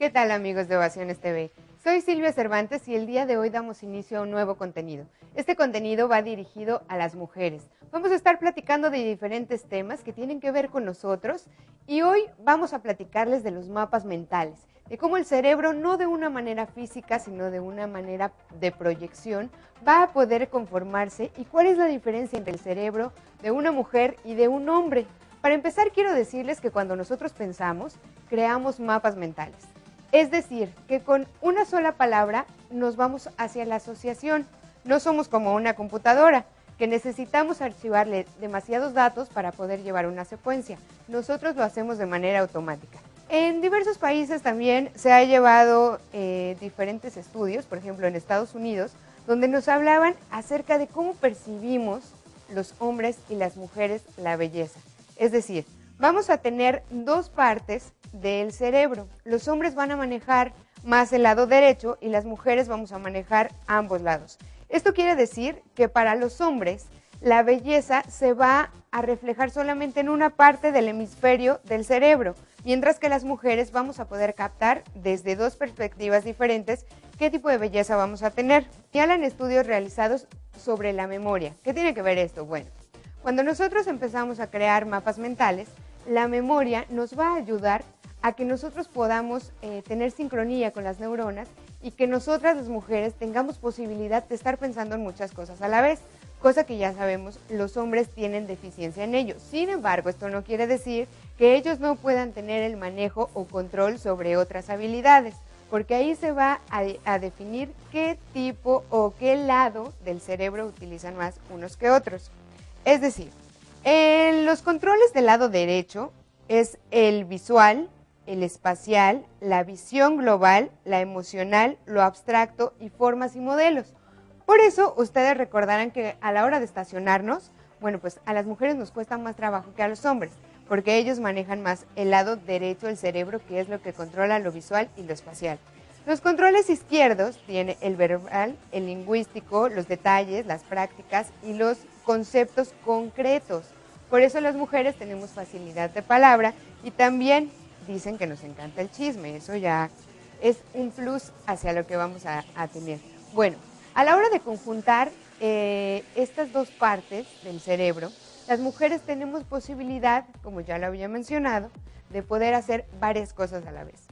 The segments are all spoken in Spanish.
¿Qué tal amigos de Ovaciones TV? Soy Silvia Cervantes y el día de hoy damos inicio a un nuevo contenido. Este contenido va dirigido a las mujeres. Vamos a estar platicando de diferentes temas que tienen que ver con nosotros y hoy vamos a platicarles de los mapas mentales, de cómo el cerebro no de una manera física, sino de una manera de proyección, va a poder conformarse y cuál es la diferencia entre el cerebro de una mujer y de un hombre. Para empezar, quiero decirles que cuando nosotros pensamos, creamos mapas mentales. Es decir, que con una sola palabra nos vamos hacia la asociación. No somos como una computadora, que necesitamos archivarle demasiados datos para poder llevar una secuencia. Nosotros lo hacemos de manera automática. En diversos países también se ha llevado eh, diferentes estudios, por ejemplo en Estados Unidos, donde nos hablaban acerca de cómo percibimos los hombres y las mujeres la belleza. Es decir, vamos a tener dos partes del cerebro. Los hombres van a manejar más el lado derecho y las mujeres vamos a manejar ambos lados. Esto quiere decir que para los hombres la belleza se va a reflejar solamente en una parte del hemisferio del cerebro, mientras que las mujeres vamos a poder captar desde dos perspectivas diferentes qué tipo de belleza vamos a tener. Y hablan estudios realizados sobre la memoria. ¿Qué tiene que ver esto? Bueno, cuando nosotros empezamos a crear mapas mentales, la memoria nos va a ayudar a que nosotros podamos eh, tener sincronía con las neuronas y que nosotras las mujeres tengamos posibilidad de estar pensando en muchas cosas a la vez, cosa que ya sabemos los hombres tienen deficiencia en ello. Sin embargo, esto no quiere decir que ellos no puedan tener el manejo o control sobre otras habilidades, porque ahí se va a, a definir qué tipo o qué lado del cerebro utilizan más unos que otros. Es decir, en los controles del lado derecho es el visual, el espacial, la visión global, la emocional, lo abstracto y formas y modelos. Por eso ustedes recordarán que a la hora de estacionarnos, bueno, pues a las mujeres nos cuesta más trabajo que a los hombres, porque ellos manejan más el lado derecho del cerebro, que es lo que controla lo visual y lo espacial. Los controles izquierdos tiene el verbal, el lingüístico, los detalles, las prácticas y los conceptos concretos. Por eso las mujeres tenemos facilidad de palabra y también dicen que nos encanta el chisme. Eso ya es un plus hacia lo que vamos a, tener. Bueno, a la hora de conjuntar eh, estas dos partes del cerebro, las mujeres tenemos posibilidad, como ya lo había mencionado, de poder hacer varias cosas a la vez.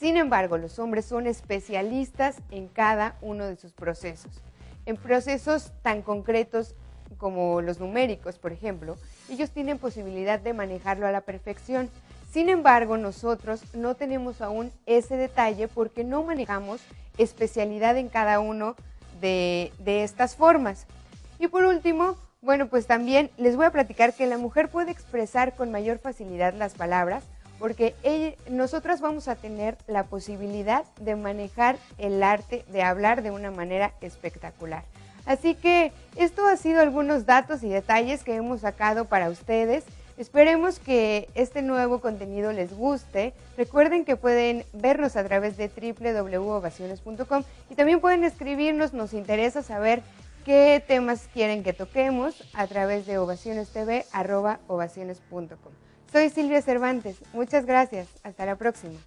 Sin embargo, los hombres son especialistas en cada uno de sus procesos. En procesos tan concretos como los numéricos, por ejemplo, ellos tienen posibilidad de manejarlo a la perfección. Sin embargo, nosotros no tenemos aún ese detalle porque no manejamos especialidad en cada uno de, estas formas. Y por último, bueno, pues también les voy a platicar que la mujer puede expresar con mayor facilidad las palabras porque nosotras vamos a tener la posibilidad de manejar el arte de hablar de una manera espectacular. Así que esto ha sido algunos datos y detalles que hemos sacado para ustedes. Esperemos que este nuevo contenido les guste. Recuerden que pueden vernos a través de www.ovaciones.com y también pueden escribirnos, nos interesa saber qué temas quieren que toquemos a través de ovacionestv.ovaciones.com. Soy Silvia Cervantes, muchas gracias, hasta la próxima.